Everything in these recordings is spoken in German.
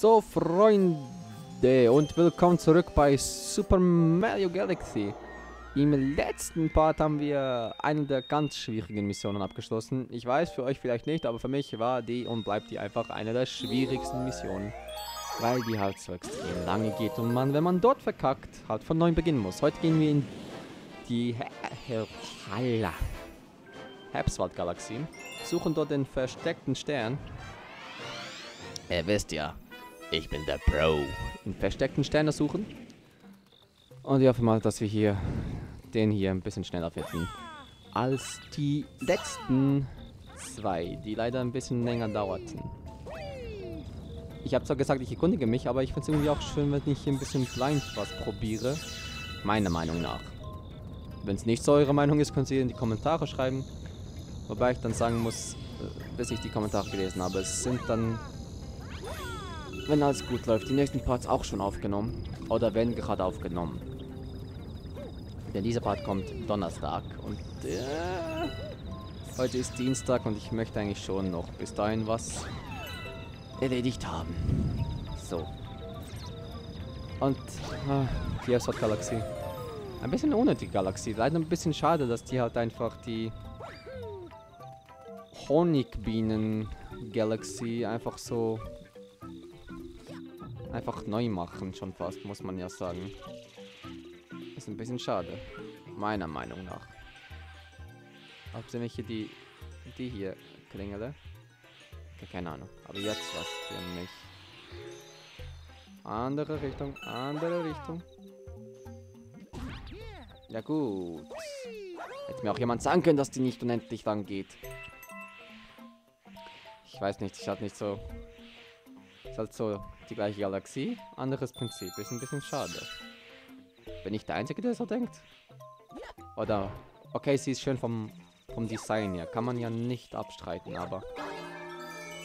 So, Freunde, und willkommen zurück bei Super Mario Galaxy. Im letzten Part haben wir eine der ganz schwierigen Missionen abgeschlossen. Ich weiß, für euch vielleicht nicht, aber für mich war die und bleibt die einfach eine der schwierigsten Missionen. Weil die halt so extrem lange geht und man, wenn man dort verkackt, halt von neuem beginnen muss. Heute gehen wir in die Herbstwald-Galaxie, suchen dort den versteckten Stern. Ihr wisst ja, ich bin der Pro. In versteckten Sterne suchen. Und ich hoffe mal, dass wir hier den hier ein bisschen schneller finden. Als die letzten zwei, die leider ein bisschen länger dauerten. Ich habe zwar gesagt, ich erkundige mich, aber ich finde es irgendwie auch schön, wenn ich hier ein bisschen blind was probiere. Meiner Meinung nach. Wenn es nicht so eure Meinung ist, könnt ihr in die Kommentare schreiben. Wobei ich dann sagen muss, äh, bis ich die Kommentare gelesen habe, es sind dann wenn alles gut läuft, die nächsten Parts auch schon aufgenommen. Oder werden gerade aufgenommen. Denn dieser Part kommt Donnerstag. Und äh, heute ist Dienstag und ich möchte eigentlich schon noch bis dahin was erledigt haben. So. Und äh, die Ersat Galaxie. Ein bisschen ohne die Galaxie. Leider ein bisschen schade, dass die halt einfach die Honigbienen-Galaxie einfach so einfach neu machen, schon fast, muss man ja sagen. Ist ein bisschen schade. Meiner Meinung nach. Hauptsächlich die, die hier klingele. Okay, keine Ahnung. Aber jetzt was für mich. Andere Richtung, andere Richtung. Ja gut. Hätte mir auch jemand sagen können, dass die nicht unendlich lang geht. Ich weiß nicht, ich hatte nicht so ist halt so die gleiche Galaxie, anderes Prinzip. Ist ein bisschen schade. Bin ich der Einzige, der so denkt? Oder, okay, sie ist schön vom, vom Design her. Kann man ja nicht abstreiten, aber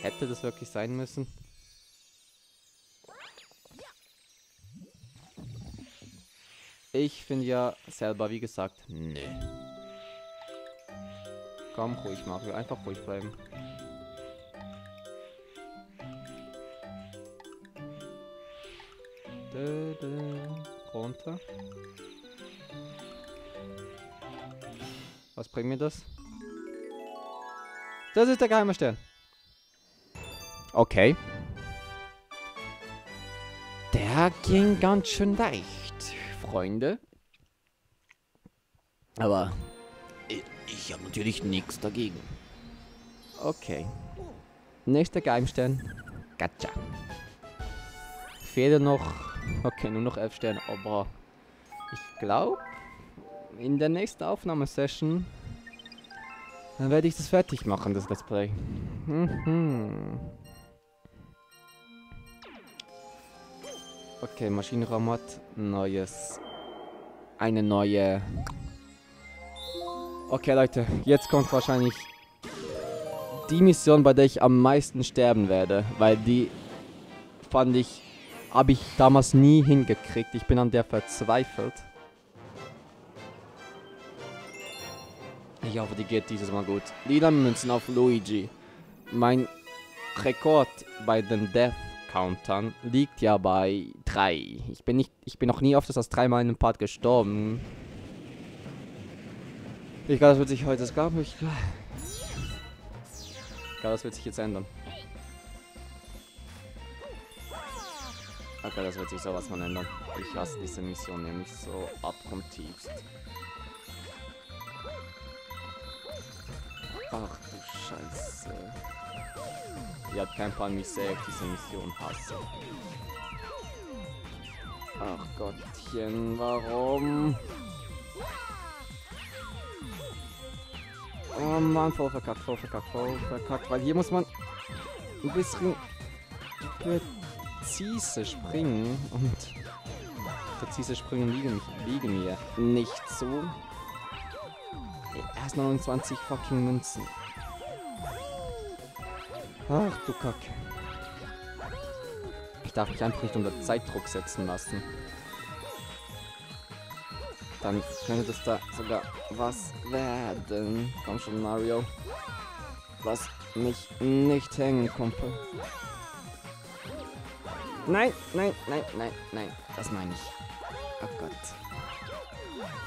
hätte das wirklich sein müssen? Ich finde ja selber, wie gesagt, nee. Komm, ruhig, Mario. Einfach ruhig bleiben. Runter. Was bringt mir das? Das ist der geheime Stern. Okay. Der ging ganz schön leicht, Freunde. Aber ich, habe natürlich nichts dagegen. Okay. Nächster Geheimstern. Gotcha. Fehlen noch Okay, nur noch 11 Sterne, aber ich glaube, in der nächsten Aufnahmesession dann werde ich das fertig machen, das Let's Play. Mhm. Okay, Maschinenraum hat neues. Eine neue. Okay, Leute, jetzt kommt wahrscheinlich die Mission, bei der ich am meisten sterben werde, weil die fand ich habe ich damals nie hingekriegt. Ich bin an der verzweifelt. Ich hoffe, die geht dieses Mal gut. Liedermünzen auf Luigi. Mein Rekord bei den Death Countern liegt ja bei 3. Ich bin nicht, ich bin noch nie öfters als dreimal in einem Part gestorben. Ich glaube, das wird sich heute, das glaube ich. Ich glaube, das wird sich jetzt ändern. Okay, das wird sich sowas von ändern. Ich hasse diese Mission nämlich so abgrundtiefst. Ach du Scheiße. Die hat kein Plan, wie sehr ich diese Mission hasse. Ach Gottchen, warum? Oh Mann, voll verkackt, voll verkackt, voll verkackt, weil hier muss man ein bisschen präzise springen und präzise springen liegen, liegen mir nicht so. Erst 29 fucking Münzen. Ach du Kacke. Ich darf mich einfach nicht unter Zeitdruck setzen lassen. Dann könnte das da sogar was werden. Komm schon, Mario. Lass mich nicht hängen, Kumpel. Nein, nein, nein, nein, nein. Das meine ich. Oh Gott.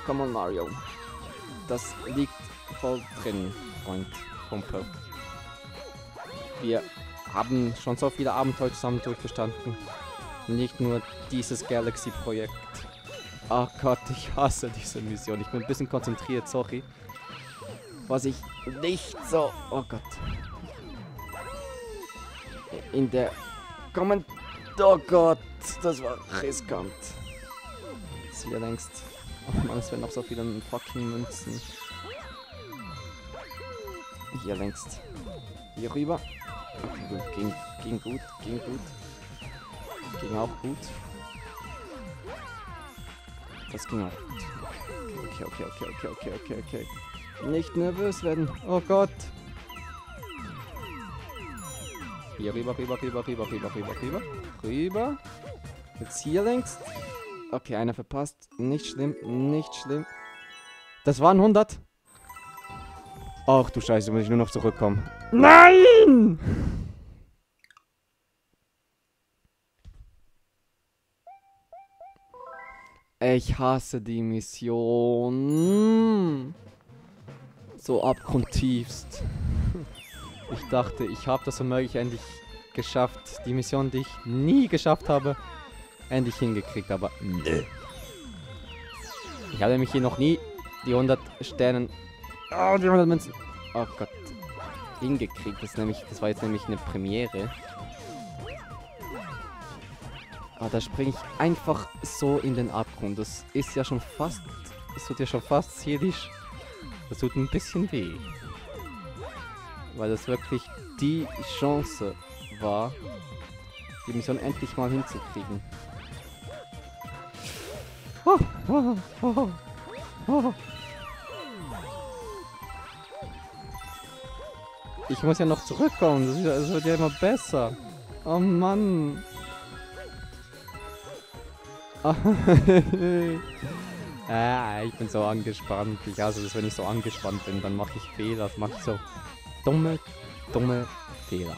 Come on, Mario. Das liegt voll drin, Freund, Kumpel. Wir haben schon so viele Abenteuer zusammen durchgestanden. Nicht nur dieses Galaxy-Projekt. Ach Gott, ich hasse diese Mission. Ich bin ein bisschen konzentriert, sorry. Was ich nicht so... Oh Gott. In der... Kommen... Oh Gott, das war riskant. Jetzt hier längst... Oh Mann, es werden noch so viele fucking Münzen. Hier längst. Hier rüber. Okay, gut. Ging, ging gut, ging gut. Ging auch gut. Das ging auch gut. Okay, okay, okay, okay, okay, okay, okay. Nicht nervös werden. Oh Gott. Hier rüber, rüber, rüber, rüber, rüber, rüber, rüber. Rüber. Jetzt hier längst. Okay, einer verpasst. Nicht schlimm, nicht schlimm. Das waren 100. Ach du Scheiße, muss ich nur noch zurückkommen. Nein! Ich hasse die Mission. So abgrundtiefst. Ich dachte, ich habe das womöglich endlich geschafft. Die Mission, die ich nie geschafft habe, endlich hingekriegt, aber nö. Ich habe nämlich hier noch nie die 100 Sternen... Oh, die 100 Münzen. Oh Gott. Hingekriegt. Das, nämlich, das war jetzt nämlich eine Premiere. Aber da springe ich einfach so in den Abgrund. Das ist ja schon fast... Das tut ja schon fast seelisch. Das tut ein bisschen weh. Weil das wirklich die Chance war, die Mission endlich mal hinzukriegen. Oh, oh, oh. Ich muss ja noch zurückkommen. Das, das wird ja immer besser. Oh Mann. ah, ich bin so angespannt. Ich hasse das, wenn ich so angespannt bin. Dann mache ich Fehler. Das mache ich so dumme, dumme Fehler.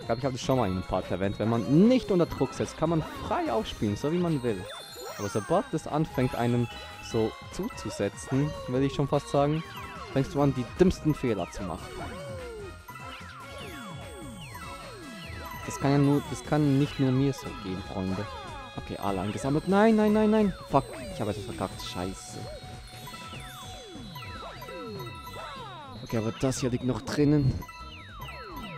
Ich glaube, ich habe das schon mal in einem Part erwähnt. Wenn man nicht unter Druck setzt, kann man frei aufspielen, so wie man will. Aber sobald es anfängt, einem so zuzusetzen, würde ich schon fast sagen, fängst du an, die dümmsten Fehler zu machen. Das kann ja nur, das kann nicht nur mir so gehen, Freunde. Okay, alle eingesammelt. Nein, nein, nein, nein. Fuck, ich habe etwas verkackt. Scheiße. Okay, aber das hier liegt noch drinnen.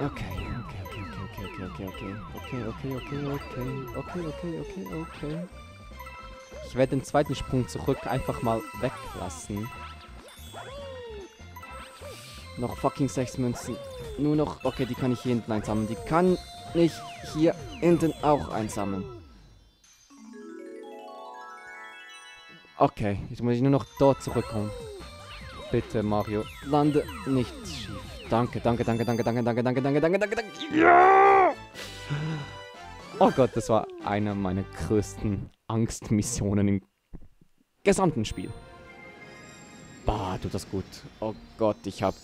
Okay, okay, okay, okay, okay, okay, okay, okay, okay, okay, okay, okay, okay, okay, okay. Ich werde den zweiten Sprung zurück einfach mal weglassen. Noch fucking sechs Münzen. Nur noch... Okay, die kann ich hier hinten einsammeln. Die kann ich hier hinten auch einsammeln. Okay, jetzt muss ich nur noch dort zurückkommen. Bitte, Mario, lande nicht schief. Danke, danke, danke, danke, danke, danke, danke, danke, danke, danke, danke. Ja! Oh Gott, das war eine meiner größten Angstmissionen im gesamten Spiel. Bah, tut das gut. Oh Gott, ich hab...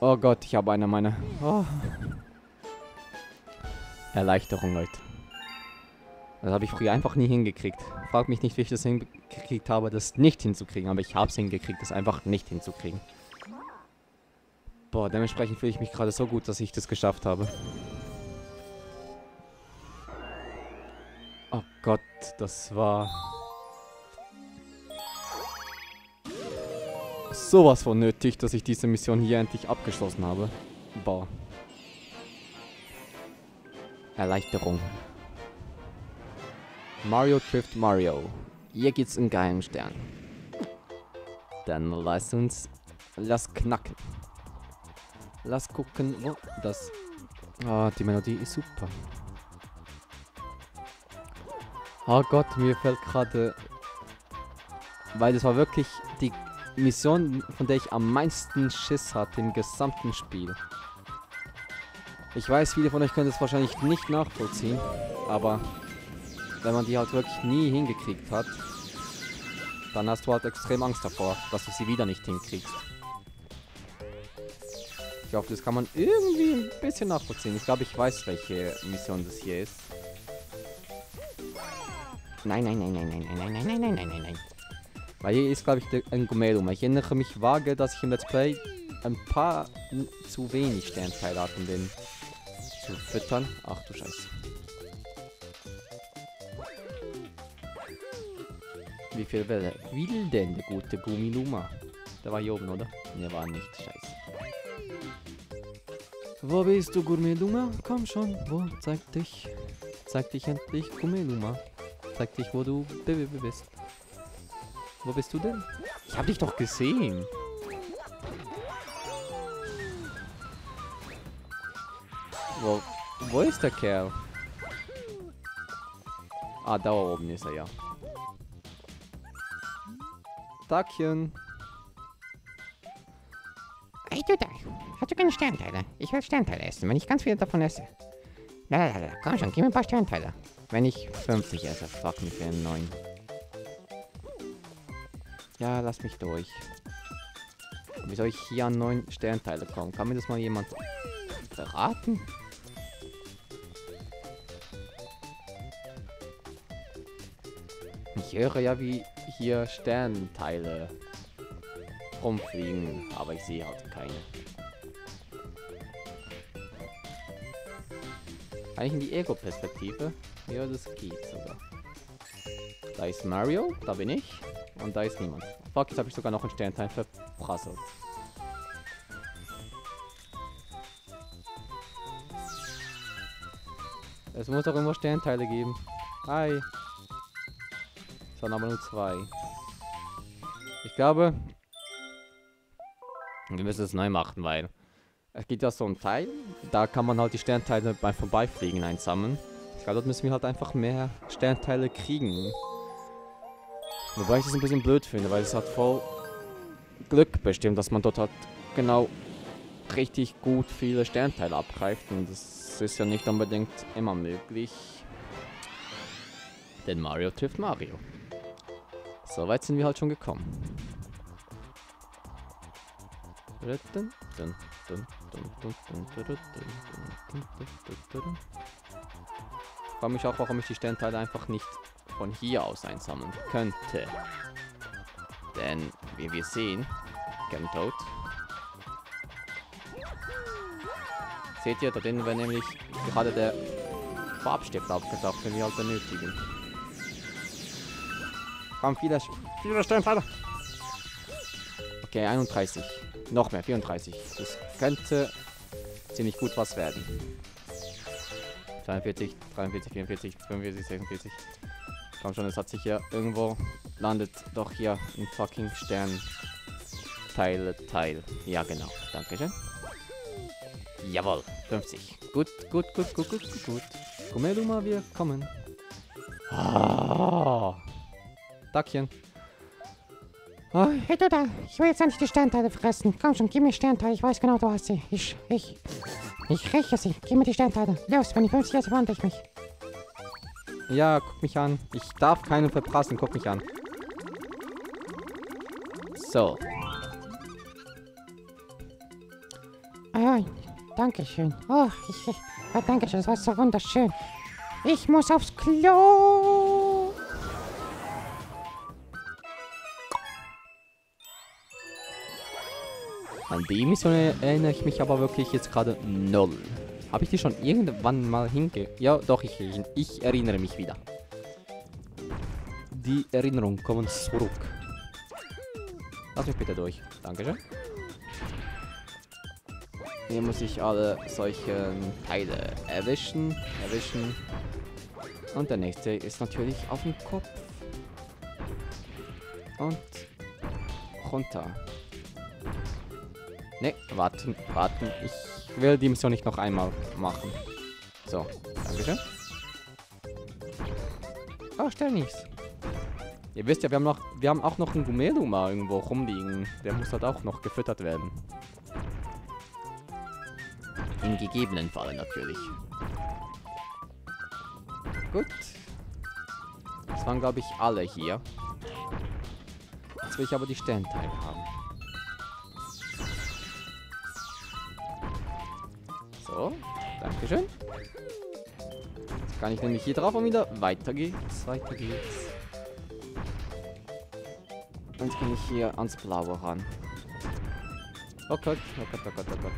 Oh Gott, ich habe eine meiner... Oh. Erleichterung, Leute. Das habe ich früher einfach nie hingekriegt. Frag mich nicht, wie ich das hingekriegt habe, das nicht hinzukriegen. Aber ich habe es hingekriegt, das einfach nicht hinzukriegen. Boah, dementsprechend fühle ich mich gerade so gut, dass ich das geschafft habe. Oh Gott, das war... Sowas von nötig, dass ich diese Mission hier endlich abgeschlossen habe. Boah. Erleichterung. Mario trifft Mario. Hier geht's einen geilen Stern. Dann lass uns... Lass knacken. Lass gucken, wo das... Ah, die Melodie ist super. Oh Gott, mir fällt gerade... Weil das war wirklich die Mission, von der ich am meisten Schiss hatte im gesamten Spiel. Ich weiß, viele von euch können das wahrscheinlich nicht nachvollziehen, aber wenn man die halt wirklich nie hingekriegt hat, dann hast du halt extrem Angst davor, dass du sie wieder nicht hinkriegst. Ich hoffe, das kann man irgendwie ein bisschen nachvollziehen. Ich glaube, ich weiß, welche Mission das hier ist. Nein, nein, nein, nein, nein, nein, nein, nein, nein, nein, nein, nein, nein. Weil hier ist, glaube ich, ein Gumelum. Ich erinnere mich vage, dass ich im Let's Play ein paar zu wenig Sternteile hatte, um den zu füttern. Ach du Scheiße. Wie viel will, will denn der gute Gummiluma? Der war hier oben, oder? Ne, war nicht. Scheiße. Wo bist du, Gummiluma? Komm schon. Wo? Zeig dich. Zeig dich endlich, Gummiluma. Zeig dich, wo du bist. Wo bist du denn? Ich hab dich doch gesehen. Wo, wo ist der Kerl? Ah, da oben ist er ja. Tagchen. Hey du da, hast du keine Sternteile? Ich will Sternteile essen, wenn ich ganz viele davon esse. Lalalala, komm schon, gib mir ein paar Sternteile. Wenn ich 50 esse, fuck mich für einen neuen. Ja, lass mich durch. Wie soll ich hier an neun Sternteile kommen? Kann mir das mal jemand verraten? Ich höre ja, wie hier Sternteile rumfliegen, aber ich sehe halt keine. Eigentlich in die Ego-Perspektive? Ja, das geht sogar. Da ist Mario, da bin ich. Und da ist niemand. Fuck, jetzt habe ich sogar noch einen Sternteil verprasselt. Es muss doch irgendwo Sternteile geben. Hi. Waren aber nur zwei. Ich glaube, wir müssen es neu machen, weil es gibt ja so ein Teil, da kann man halt die Sternteile beim Vorbeifliegen einsammeln. Ich glaube, dort müssen wir halt einfach mehr Sternteile kriegen. Wobei ich das ein bisschen blöd finde, weil es hat voll Glück bestimmt, dass man dort halt genau richtig gut viele Sternteile abgreift. Und das ist ja nicht unbedingt immer möglich. Denn Mario trifft Mario. So weit sind wir halt schon gekommen. Ich frage mich auch, warum ich die Sternteile einfach nicht von hier aus einsammeln könnte. Denn, wie wir sehen, Toad. Seht ihr, da drinnen wäre nämlich gerade der Farbstift abgetaucht, den wir halt benötigen. Komm, viele, viele Sternteile. Okay, 31. Noch mehr, 34. Das könnte ziemlich gut was werden. 42, 43, 44, 45, 46. Komm schon, es hat sich hier irgendwo landet doch hier ein fucking Stern. Teile, Teil. Ja, genau. Dankeschön. Jawohl, 50. Gut, gut, gut, gut, gut, gut, gut. Komm her, Luma, wir kommen. Ah. Dackchen. Oh, hey du da, ich will jetzt endlich die Sternteile fressen. Komm schon, gib mir Sternteile, ich weiß genau, du hast sie. Ich, ich, ich rieche sie. Gib mir die Sternteile. Los, wenn ich 50 esse, wandle ich mich. Ja, guck mich an. Ich darf keinen verpassen. Guck mich an. So. Ah, danke schön. Oh, ich, ich, ah, danke schön, das war so wunderschön. Ich muss aufs Klo. An die Mission erinnere ich mich aber wirklich jetzt gerade null. Habe ich die schon irgendwann mal hinge... Ja, doch, ich, ich erinnere mich wieder. Die Erinnerungen kommen zurück. Lass mich bitte durch. Dankeschön. Hier muss ich alle solche Teile erwischen, erwischen. Und der nächste ist natürlich auf dem Kopf. Und runter. Ne, warten, warten. Ich will die Mission nicht noch einmal machen. So, Dankeschön. Oh, Sternis. Ihr wisst ja, wir haben noch, wir haben auch noch einen Gumeluma irgendwo rumliegen. Der muss halt auch noch gefüttert werden. In gegebenen Fall natürlich. Gut. Das waren, glaube ich, alle hier. Jetzt will ich aber die Sternteile haben. So, Dankeschön. Jetzt Kann ich nämlich hier drauf und wieder. Weiter geht's, weiter geht's. Und jetzt kann ich hier ans Blaue ran. Oh Gott, oh Gott, oh Gott, oh Gott.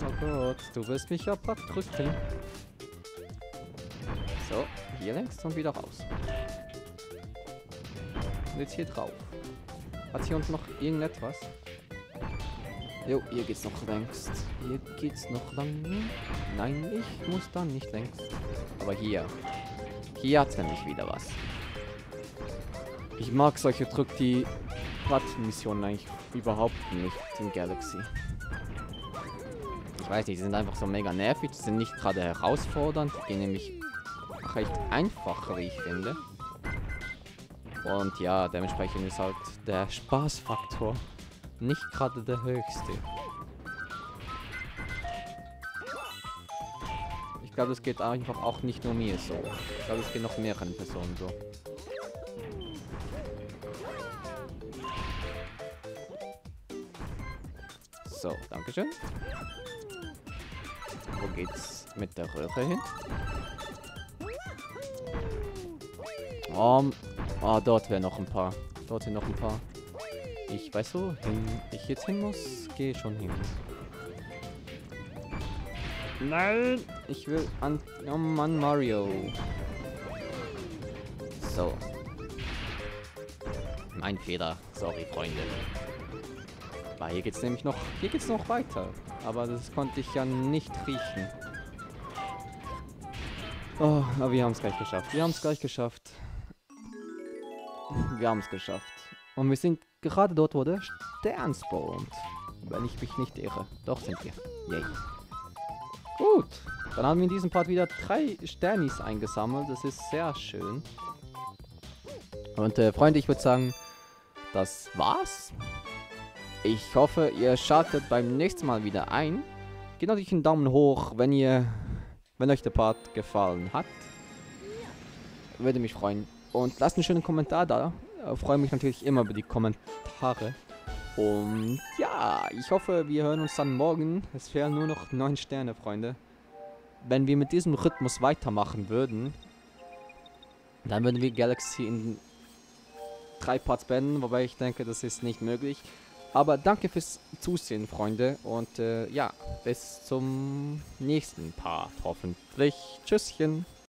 Oh Gott, du wirst mich abdrücken. So, hier längs und wieder raus. Und jetzt hier drauf. Hat hier unten noch irgendetwas? Jo, hier geht's noch längst. Hier geht's noch lang. Nein, ich muss da nicht längst. Aber hier. Hier hat's nämlich wieder was. Ich mag solche Drück die Platin-Missionen eigentlich überhaupt nicht in Galaxy. Ich weiß nicht, die sind einfach so mega nervig, die sind nicht gerade herausfordernd, die gehen nämlich recht einfach, wie ich finde. Und ja, dementsprechend ist halt der Spaßfaktor nicht gerade der höchste. Ich glaube, es geht einfach auch nicht nur mir so. Ich glaube, es geht noch mehreren Personen so. So, Dankeschön. Wo geht's mit der Röhre hin? Um, oh, dort wäre noch ein paar. Dort sind noch ein paar. Ich weiß wo hin ich jetzt hin muss. Gehe schon hin. Nein! Ich will an... Oh Mann, Mario. So. Mein Fehler. Sorry, Freunde. Weil hier geht's nämlich noch... Hier geht's noch weiter. Aber das konnte ich ja nicht riechen. Oh, aber wir haben es gleich geschafft. Wir haben es gleich geschafft. Wir haben es geschafft. Und wir sind gerade dort, der Stern spawnt. Wenn ich mich nicht irre. Doch sind wir. Yay. Gut. Dann haben wir in diesem Part wieder drei Sternis eingesammelt. Das ist sehr schön. Und äh, Freunde, ich würde sagen, das war's. Ich hoffe, ihr schaltet beim nächsten Mal wieder ein. Gebt natürlich einen Daumen hoch, wenn ihr, wenn euch der Part gefallen hat. Würde mich freuen. Und lasst einen schönen Kommentar da. Ich freue mich natürlich immer über die Kommentare. Und ja, ich hoffe, wir hören uns dann morgen. Es fehlen nur noch neun Sterne, Freunde. Wenn wir mit diesem Rhythmus weitermachen würden, dann würden wir Galaxy in drei Parts beenden, wobei ich denke, das ist nicht möglich. Aber danke fürs Zusehen, Freunde. Und äh, ja, bis zum nächsten Part hoffentlich. Tschüsschen.